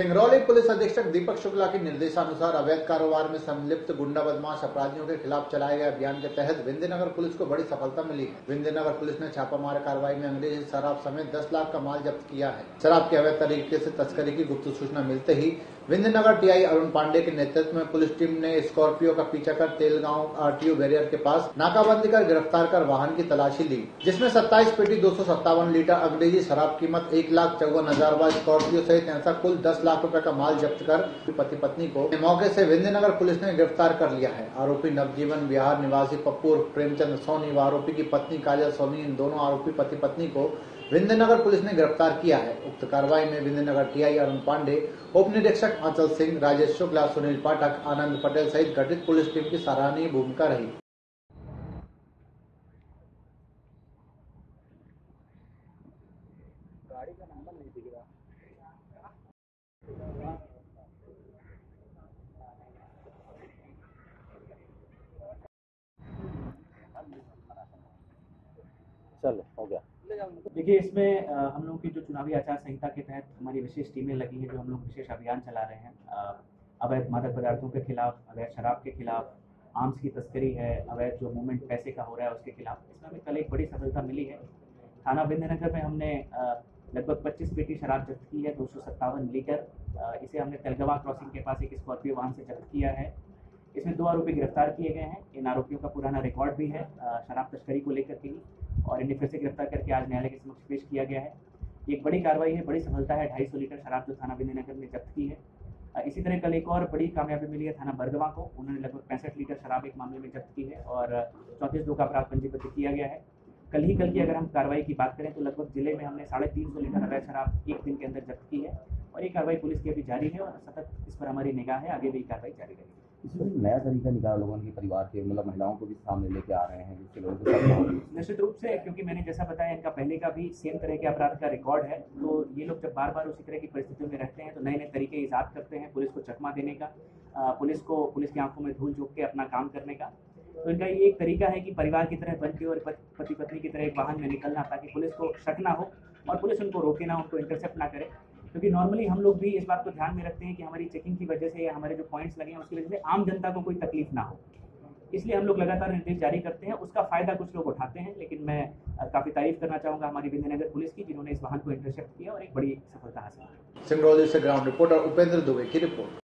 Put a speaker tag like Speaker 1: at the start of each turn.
Speaker 1: Police अधीक्षक दीपक शुक्ला के निर्देशानुसार अवैध कारोबार में संलिप्त गुंडा बदमाश अपराधियों के खिलाफ चलाए गए अभियान के तहत विंध्यनगर पुलिस को बड़ी सफलता मिली है। विंध्यनगर पुलिस ने छापामार कार्रवाई में अंग्रेज़ी शराब समेत 10 लाख का माल जब्त किया है। शराब के अवैध तरीके से तस्करी की गुप्त सूचना मिलते ही विंध्यनगर टीआई अरुण पांडे के नेतृत्व में पुलिस टीम ने स्कॉर्पियो का पीछा कर तेलगांव आरटीओ बैरियर के पास नाकाबंदी कर गिरफ़्तार कर वाहन की तलाशी ली, जिसमें 27 पेटी दो सौ सत्तावन लीटर अंग्रेज़ी शराब कीमत एक लाख चौवन हज़ार व स्कॉर्पियो सहित ऐसा कुल 10 लाख रुपए का माल जब्त कर पति पत्नी को मौके से विंध्यनगर पुलिस ने गिरफ़्तार कर लिया है। आरोपी नवजीवन बिहार निवासी पप्पू प्रेमचंद सोनी व आरोपी की पत्नी काजल सोनी, इन दोनों आरोपी पति पत्नी को विंध्यनगर पुलिस ने गिरफ़्तार किया है। उक्त कार्रवाई में विंध्यनगर टीआई अरुण पांडे, उप निरीक्षक आंचल सिंह, राजेश शुक्ला, सुनील पाठक, आनंद पटेल सहित गठित पुलिस टीम की सराहनीय भूमिका रही।
Speaker 2: गाड़ी का नंबर नहीं दिख रहा। चलो, हो गया।
Speaker 3: देखिए, इसमें हम लोगों की जो चुनावी आचार संहिता के तहत हमारी विशेष टीमें लगी हैं जो हम लोग विशेष अभियान चला रहे हैं। अवैध मादक पदार्थों के खिलाफ, अवैध शराब के खिलाफ, आर्म्स की तस्करी है, अवैध जो मूवमेंट पैसे का हो रहा है उसके खिलाफ। इसमें हमें कल एक बड़ी सफलता मिली है। थाना विंध्यनगर में हमने लगभग 25 पेटी शराब जब्त की है, दो सौ सत्तावन लीटर। इसे हमने तेलगवा क्रॉसिंग के पास एक स्कॉर्पियो वाहन से जब्त किया है। इसमें दो आरोपी गिरफ़्तार किए गए हैं। इन आरोपियों का पुराना रिकॉर्ड भी है शराब तस्करी को लेकर के ही, और इन्हें फिर से गिरफ़्तार करके आज न्यायालय के समक्ष पेश किया गया है। एक बड़ी कार्रवाई है, बड़ी सफलता है। ढाई सौ लीटर शराब जो थाना विंध्यनगर ने जब्त की है। इसी तरह कल एक और बड़ी कामयाबी मिली है थाना बरगवा को। उन्होंने लगभग पैंसठ लीटर शराब एक मामले में जब्त की है, और चौंतीस दो का अपराध पंजीबद्ध किया गया है। कल ही कल की अगर हम कार्रवाई की बात करें तो लगभग ज़िले में हमने साढ़े तीन सौ लीटर अवैध शराब एक दिन के अंदर जब्त की है और ये कार्रवाई पुलिस की अभी जारी है और सतत इस पर हमारी निगाह है। आगे भी कार्रवाई जारी रहेगी।
Speaker 2: इसमें नया तरीका निकाला लोगों के परिवार के मतलब महिलाओं को भी सामने लेके आ रहे हैं जिससे लोगों को
Speaker 3: निश्चित रूप से क्योंकि मैंने जैसा बताया इनका पहले का भी सेम तरह के अपराध का रिकॉर्ड है तो ये लोग जब बार बार उसी तरह की परिस्थितियों में रहते हैं तो नए नए तरीके ईजाद करते हैं पुलिस को चकमा देने का पुलिस को पुलिस की आँखों में धूल झोंक के अपना काम करने का। तो इनका ये एक तरीका है कि परिवार की तरह बन के और पति पति पत्नी की तरह एक वाहन में निकलना ताकि पुलिस को शक ना हो और पुलिस उनको रोके ना, उनको इंटरसेप्ट ना करे। क्योंकि नॉर्मली हम लोग भी इस बात को ध्यान में रखते हैं कि हमारी चेकिंग की वजह से या हमारे जो पॉइंट्स लगे हैं उसकी वजह से आम जनता को कोई तकलीफ़ ना हो। इसलिए हम लोग लगातार निर्देश जारी करते हैं। उसका फ़ायदा कुछ लोग उठाते हैं, लेकिन मैं काफ़ी तारीफ़ करना चाहूँगा हमारी विंध्यनगर पुलिस की, जिन्होंने इस वाहन को इंटरसेप्ट किया और एक बड़ी सफलता हासिल की।
Speaker 1: उपेंद्र दुबे की रिपोर्ट।